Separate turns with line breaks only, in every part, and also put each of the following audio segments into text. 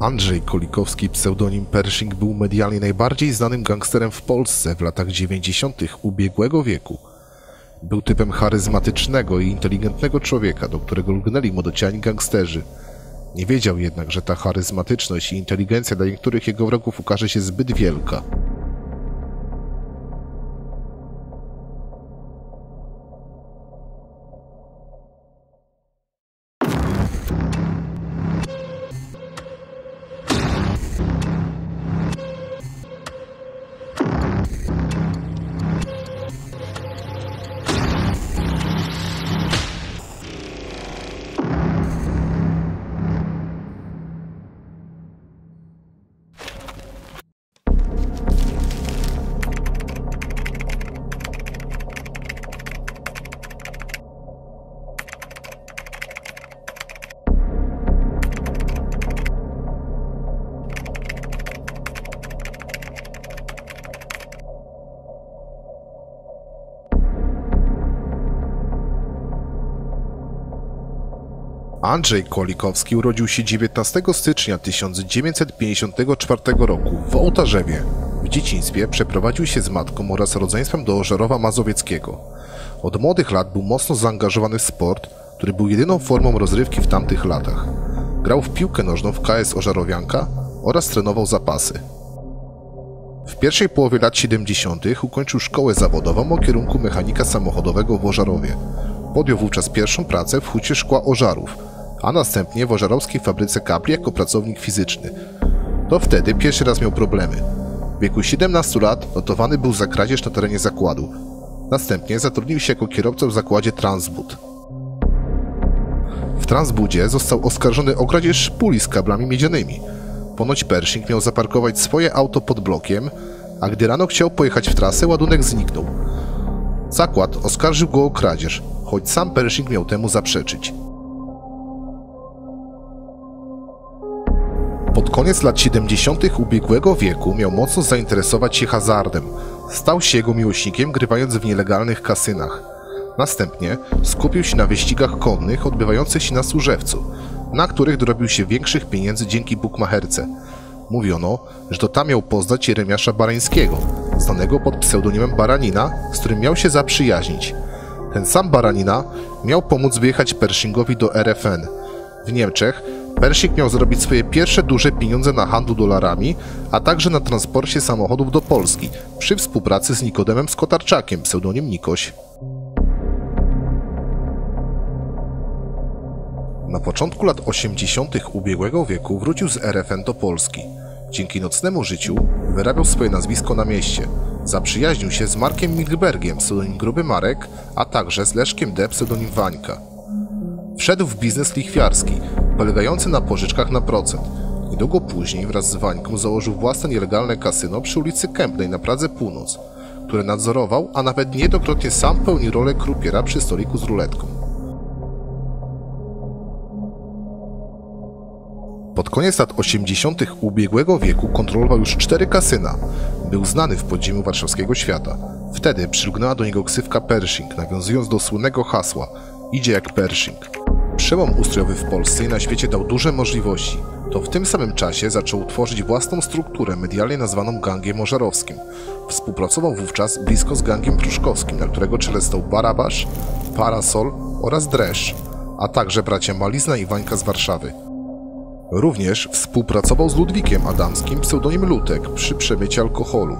Andrzej Kolikowski, pseudonim Pershing, był medialnie najbardziej znanym gangsterem w Polsce w latach 90. ubiegłego wieku. Był typem charyzmatycznego i inteligentnego człowieka, do którego lgnęli młodociani gangsterzy. Nie wiedział jednak, że ta charyzmatyczność i inteligencja dla niektórych jego wrogów ukaże się zbyt wielka. Andrzej Kolikowski urodził się 19 stycznia 1954 roku w Ołtarzewie. W dzieciństwie przeprowadził się z matką oraz rodzeństwem do Ożarowa Mazowieckiego. Od młodych lat był mocno zaangażowany w sport, który był jedyną formą rozrywki w tamtych latach. Grał w piłkę nożną w KS Ożarowianka oraz trenował zapasy. W pierwszej połowie lat 70. ukończył szkołę zawodową o kierunku mechanika samochodowego w Ożarowie. Podjął wówczas pierwszą pracę w hucie szkła Ożarów, a następnie w ożarowskiej fabryce kabli jako pracownik fizyczny. To wtedy pierwszy raz miał problemy. W wieku 17 lat notowany był za kradzież na terenie zakładu. Następnie zatrudnił się jako kierowca w zakładzie Transbud. W Transbudzie został oskarżony o kradzież szpuli z kablami miedzianymi. Ponoć Pershing miał zaparkować swoje auto pod blokiem, a gdy rano chciał pojechać w trasę, ładunek zniknął. Zakład oskarżył go o kradzież, choć sam Pershing miał temu zaprzeczyć. Pod koniec lat 70. ubiegłego wieku miał mocno zainteresować się hazardem. Stał się jego miłośnikiem, grywając w nielegalnych kasynach. Następnie skupił się na wyścigach konnych odbywających się na Służewcu, na których dorobił się większych pieniędzy dzięki bukmacherce. Mówiono, że to tam miał poznać Jeremiasza Barańskiego, znanego pod pseudonimem Baranina, z którym miał się zaprzyjaźnić. Ten sam Baranina miał pomóc wyjechać Pershingowi do RFN. W Niemczech Pershing miał zrobić swoje pierwsze duże pieniądze na handlu dolarami, a także na transporcie samochodów do Polski przy współpracy z Nikodemem Skotarczakiem, pseudonim Nikoś. Na początku lat 80. ubiegłego wieku wrócił z RFN do Polski. Dzięki nocnemu życiu wyrabiał swoje nazwisko na mieście. Zaprzyjaźnił się z Markiem Milbergiem, pseudonim Gruby Marek, a także z Leszkiem D, pseudonim Wańka. Wszedł w biznes lichwiarski, polegający na pożyczkach na procent. Niedługo później wraz z Wańką założył własne nielegalne kasyno przy ulicy Kępnej na Pradze Północ, które nadzorował, a nawet niejednokrotnie sam pełni rolę krupiera przy stoliku z ruletką. Pod koniec lat 80. ubiegłego wieku kontrolował już cztery kasyna. Był znany w podziemiu warszawskiego świata. Wtedy przylgnęła do niego ksywka Pershing, nawiązując do słynnego hasła Idzie jak Pershing. Przełom ustrojowy w Polsce i na świecie dał duże możliwości. To w tym samym czasie zaczął tworzyć własną strukturę medialnie nazwaną gangiem ożarowskim. Współpracował wówczas blisko z gangiem pruszkowskim, na którego czele stał Barabasz, Parasol oraz Dresz, a także bracia Malizna i Wańka z Warszawy. Również współpracował z Ludwikiem Adamskim, pseudonim Lutek, przy przemycie alkoholu.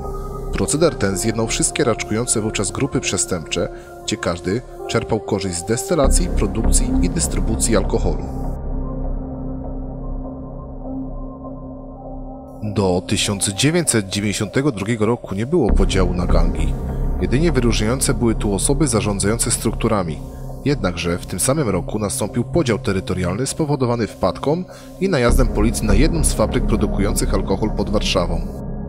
Proceder ten zjednał wszystkie raczkujące wówczas grupy przestępcze, gdzie każdy czerpał korzyść z destylacji, produkcji i dystrybucji alkoholu. Do 1992 roku nie było podziału na gangi. Jedynie wyróżniające były tu osoby zarządzające strukturami. Jednakże w tym samym roku nastąpił podział terytorialny spowodowany wpadką i najazdem policji na jedną z fabryk produkujących alkohol pod Warszawą.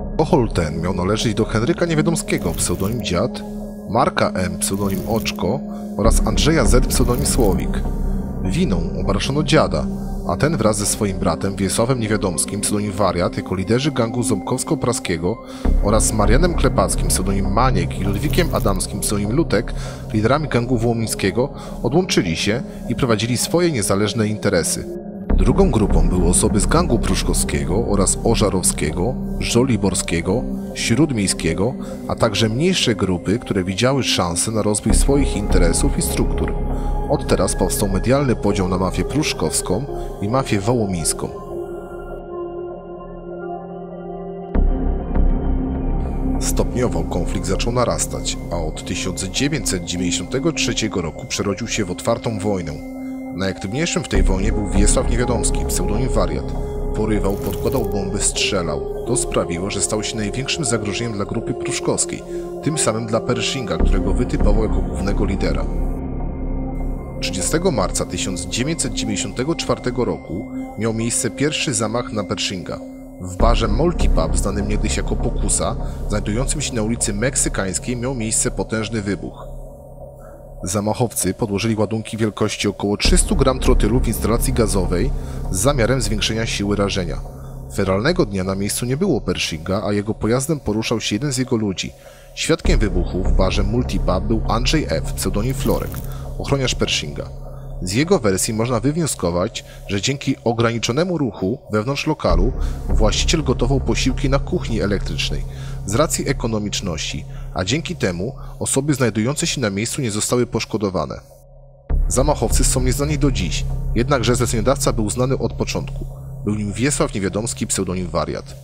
Alkohol ten miał należeć do Henryka Niewiadomskiego, pseudonim Dziad, Marka M, pseudonim Oczko oraz Andrzeja Z, pseudonim Słowik. Winą obarczono dziada, a ten wraz ze swoim bratem Wiesławem Niewiadomskim, pseudonim Wariat, jako liderzy gangu Ząbkowsko-Praskiego oraz Marianem Klepackim, pseudonim Maniek i Ludwikiem Adamskim, pseudonim Lutek, liderami gangu Wołomińskiego, odłączyli się i prowadzili swoje niezależne interesy. Drugą grupą były osoby z gangu pruszkowskiego oraz ożarowskiego, żoliborskiego, śródmiejskiego, a także mniejsze grupy, które widziały szansę na rozwój swoich interesów i struktur. Od teraz powstał medialny podział na mafię pruszkowską i mafię wołomińską. Stopniowo konflikt zaczął narastać, a od 1993 roku przerodził się w otwartą wojnę. Najaktywniejszym w tej wojnie był Wiesław Niewiadomski, pseudonim Wariat. Porywał, podkładał bomby, strzelał. To sprawiło, że stał się największym zagrożeniem dla grupy pruszkowskiej, tym samym dla Pershinga, którego wytypował jako głównego lidera. 30 marca 1994 roku miał miejsce pierwszy zamach na Pershinga. W barze Multipub, znanym niegdyś jako Pokusa, znajdującym się na ulicy Meksykańskiej, miał miejsce potężny wybuch. Zamachowcy podłożyli ładunki wielkości około 300 gram trotylu w instalacji gazowej z zamiarem zwiększenia siły rażenia. Feralnego dnia na miejscu nie było Pershinga, a jego pojazdem poruszał się jeden z jego ludzi. Świadkiem wybuchu w barze Multipub był Andrzej F., pseudonim Florek, ochroniarz Pershinga. Z jego wersji można wywnioskować, że dzięki ograniczonemu ruchu wewnątrz lokalu właściciel gotował posiłki na kuchni elektrycznej z racji ekonomiczności, a dzięki temu osoby znajdujące się na miejscu nie zostały poszkodowane. Zamachowcy są nieznani do dziś, jednakże zleceniodawca był znany od początku. Był nim Wiesław Niewiadomski, pseudonim Wariat.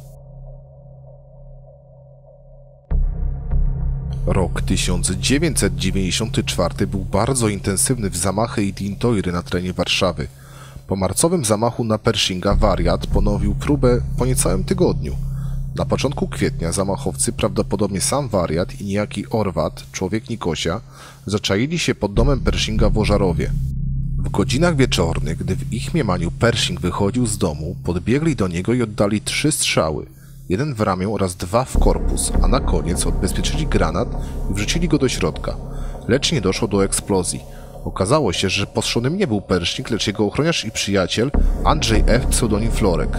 Rok 1994 był bardzo intensywny w zamachy i dintoiry na terenie Warszawy. Po marcowym zamachu na Pershinga wariat ponowił próbę po niecałym tygodniu. Na początku kwietnia zamachowcy, prawdopodobnie sam wariat i niejaki Orwat, człowiek Nikosia, zaczaili się pod domem Pershinga w Ożarowie. W godzinach wieczornych, gdy w ich mniemaniu Pershing wychodził z domu, podbiegli do niego i oddali trzy strzały – jeden w ramię oraz dwa w korpus, a na koniec odbezpieczyli granat i wrzucili go do środka. Lecz nie doszło do eksplozji. Okazało się, że postrzonym nie był Pershing, lecz jego ochroniarz i przyjaciel Andrzej F. pseudonim Florek.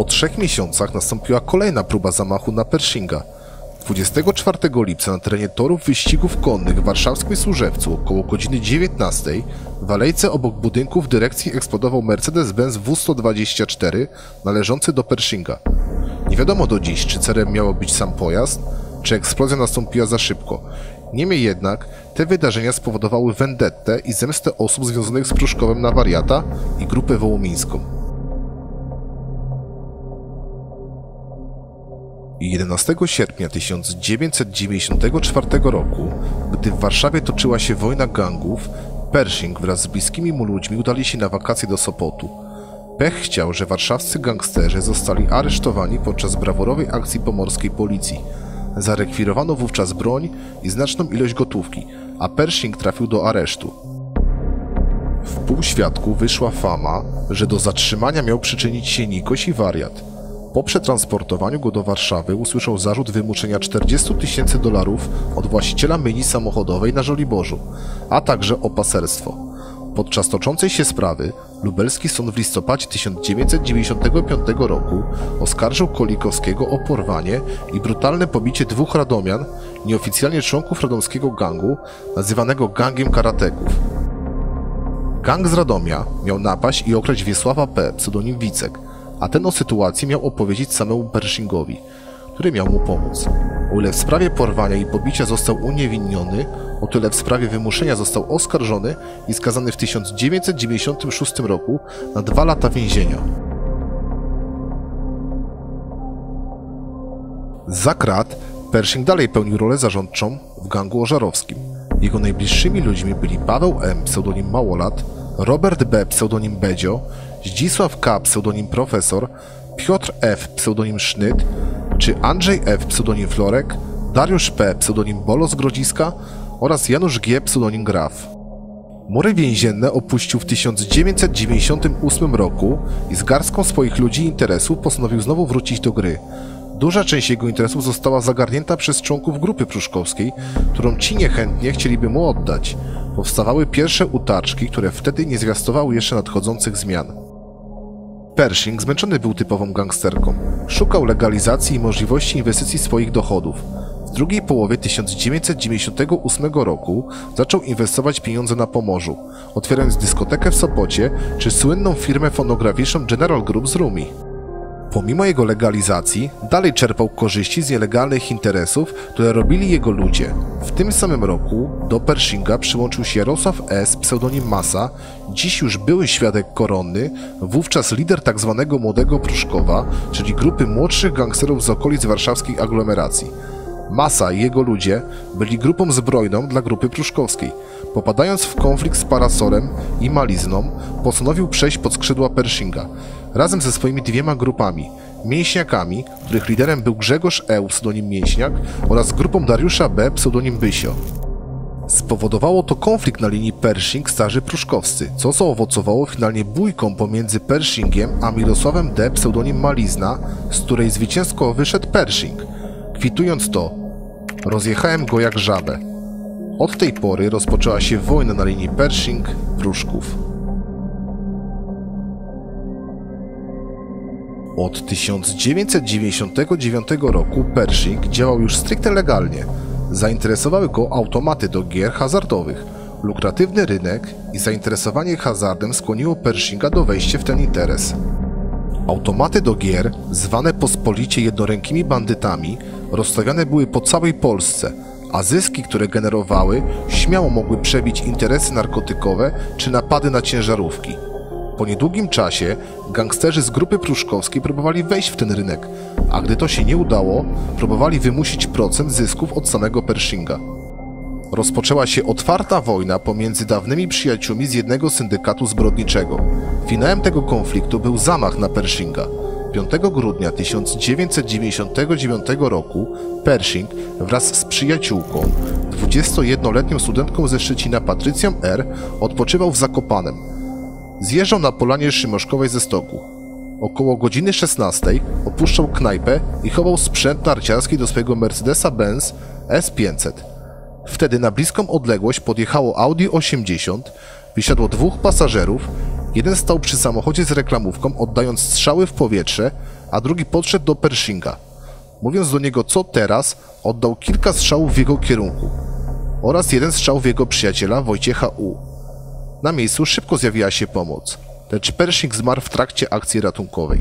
Po trzech miesiącach nastąpiła kolejna próba zamachu na Pershinga – 24 lipca na terenie torów wyścigów konnych w warszawskim Służewcu około godziny 19 w alejce obok budynków dyrekcji eksplodował Mercedes-Benz W124 należący do Pershinga. Nie wiadomo do dziś, czy celem miało być sam pojazd, czy eksplozja nastąpiła za szybko. Niemniej jednak te wydarzenia spowodowały vendettę i zemstę osób związanych z Pruszkowem na wariata i grupę wołomińską. 11 sierpnia 1994 roku, gdy w Warszawie toczyła się wojna gangów, Pershing wraz z bliskimi mu ludźmi udali się na wakacje do Sopotu. Pech chciał, że warszawscy gangsterzy zostali aresztowani podczas braworowej akcji pomorskiej policji. Zarekwirowano wówczas broń i znaczną ilość gotówki, a Pershing trafił do aresztu. W półświadku wyszła fama, że do zatrzymania miał przyczynić się Nikoś i wariat – po przetransportowaniu go do Warszawy usłyszał zarzut wymuszenia 40 tysięcy dolarów od właściciela myni samochodowej na Żoliborzu, a także o paserstwo. Podczas toczącej się sprawy lubelski sąd w listopadzie 1995 roku oskarżył Kolikowskiego o porwanie i brutalne pobicie dwóch radomian, nieoficjalnie członków radomskiego gangu, nazywanego gangiem karateków. Gang z Radomia miał napaść i okraść Wiesława P., pseudonim Wicek, a ten o sytuacji miał opowiedzieć samemu Pershingowi, który miał mu pomóc. O ile w sprawie porwania i pobicia został uniewinniony, o tyle w sprawie wymuszenia został oskarżony i skazany w 1996 roku na dwa lata więzienia. Za krat Pershing dalej pełnił rolę zarządczą w gangu ożarowskim. Jego najbliższymi ludźmi byli Paweł M., pseudonim Małolat, Robert B., pseudonim Bedzio Zdzisław K., pseudonim Profesor, Piotr F., pseudonim Sznyt, czy Andrzej F., pseudonim Florek, Dariusz P., pseudonim Bolo Grodziska oraz Janusz G., pseudonim Graf. Mury więzienne opuścił w 1998 roku i z garstką swoich ludzi i interesów postanowił znowu wrócić do gry. Duża część jego interesów została zagarnięta przez członków grupy pruszkowskiej, którą ci niechętnie chcieliby mu oddać. Powstawały pierwsze utarczki, które wtedy nie zwiastowały jeszcze nadchodzących zmian. Pershing zmęczony był typową gangsterką. Szukał legalizacji i możliwości inwestycji swoich dochodów. W drugiej połowie 1998 roku zaczął inwestować pieniądze na Pomorzu, otwierając dyskotekę w Sopocie czy słynną firmę fonograficzną General Group z Rumi. Pomimo jego legalizacji, dalej czerpał korzyści z nielegalnych interesów, które robili jego ludzie. W tym samym roku do Pershinga przyłączył się Jarosław S., pseudonim Masa, dziś już były świadek koronny, wówczas lider tzw. Młodego Pruszkowa, czyli grupy młodszych gangsterów z okolic warszawskiej aglomeracji. Masa i jego ludzie byli grupą zbrojną dla grupy pruszkowskiej. Popadając w konflikt z Parasorem i Malizną, postanowił przejść pod skrzydła Pershinga. Razem ze swoimi dwiema grupami, mięśniakami, których liderem był Grzegorz E. pseudonim Mięśniak oraz grupą Dariusza B. pseudonim Bysio. Spowodowało to konflikt na linii Pershing-Starzy Pruszkowscy, co zaowocowało finalnie bójką pomiędzy Pershingiem a Mirosławem D. pseudonim Malizna, z której zwycięsko wyszedł Pershing. Kwitując to, rozjechałem go jak żabę. Od tej pory rozpoczęła się wojna na linii Pershing-Pruszków. Od 1999 roku Pershing działał już stricte legalnie. Zainteresowały go automaty do gier hazardowych. Lukratywny rynek i zainteresowanie hazardem skłoniło Pershinga do wejścia w ten interes. Automaty do gier, zwane pospolicie jednorękimi bandytami, rozstawiane były po całej Polsce, a zyski, które generowały, śmiało mogły przebić interesy narkotykowe czy napady na ciężarówki. Po niedługim czasie gangsterzy z grupy pruszkowskiej próbowali wejść w ten rynek, a gdy to się nie udało, próbowali wymusić procent zysków od samego Pershinga. Rozpoczęła się otwarta wojna pomiędzy dawnymi przyjaciółmi z jednego syndykatu zbrodniczego. Finałem tego konfliktu był zamach na Pershinga. 5 grudnia 1999 roku Pershing wraz z przyjaciółką, 21-letnią studentką ze Szczecina Patrycją R. odpoczywał w Zakopanem. Zjeżdżał na polanie Szymoszkowej ze stoku. Około godziny 16 opuszczał knajpę i chował sprzęt narciarski do swojego Mercedesa-Benz S500. Wtedy na bliską odległość podjechało Audi 80, wysiadło dwóch pasażerów, jeden stał przy samochodzie z reklamówką oddając strzały w powietrze, a drugi podszedł do Pershinga. Mówiąc do niego co teraz, oddał kilka strzałów w jego kierunku oraz jeden strzał w jego przyjaciela Wojciecha U. Na miejscu szybko zjawiła się pomoc, lecz Pershing zmarł w trakcie akcji ratunkowej.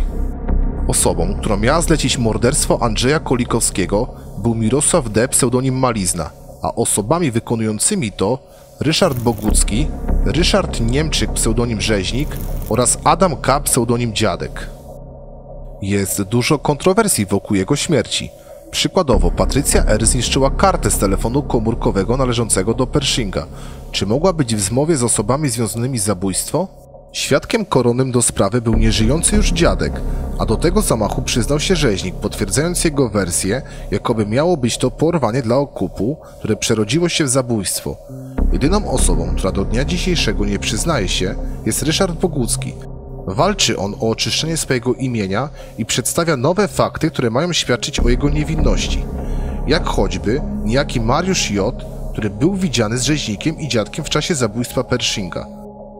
Osobą, którą miała zlecić morderstwo Andrzeja Kolikowskiego był Mirosław D. pseudonim Malizna, a osobami wykonującymi to Ryszard Bogucki, Ryszard Niemczyk pseudonim Rzeźnik oraz Adam K. pseudonim Dziadek. Jest dużo kontrowersji wokół jego śmierci. Przykładowo, Patrycja R. zniszczyła kartę z telefonu komórkowego należącego do Pershinga. Czy mogła być w zmowie z osobami związanymi z zabójstwo? Świadkiem koronnym do sprawy był nieżyjący już dziadek, a do tego zamachu przyznał się rzeźnik, potwierdzając jego wersję, jakoby miało być to porwanie dla okupu, które przerodziło się w zabójstwo. Jedyną osobą, która do dnia dzisiejszego nie przyznaje się, jest Ryszard Bogucki. Walczy on o oczyszczenie swojego imienia i przedstawia nowe fakty, które mają świadczyć o jego niewinności. Jak choćby niejaki Mariusz J., który był widziany z rzeźnikiem i dziadkiem w czasie zabójstwa Pershinga.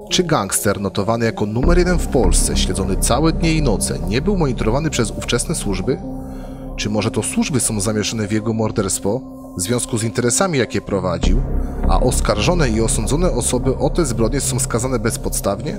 Czy gangster notowany jako numer jeden w Polsce, śledzony całe dnie i noce, nie był monitorowany przez ówczesne służby? Czy może to służby są zamieszane w jego morderstwo w związku z interesami, jakie prowadził, a oskarżone i osądzone osoby o te zbrodnie są skazane bezpodstawnie?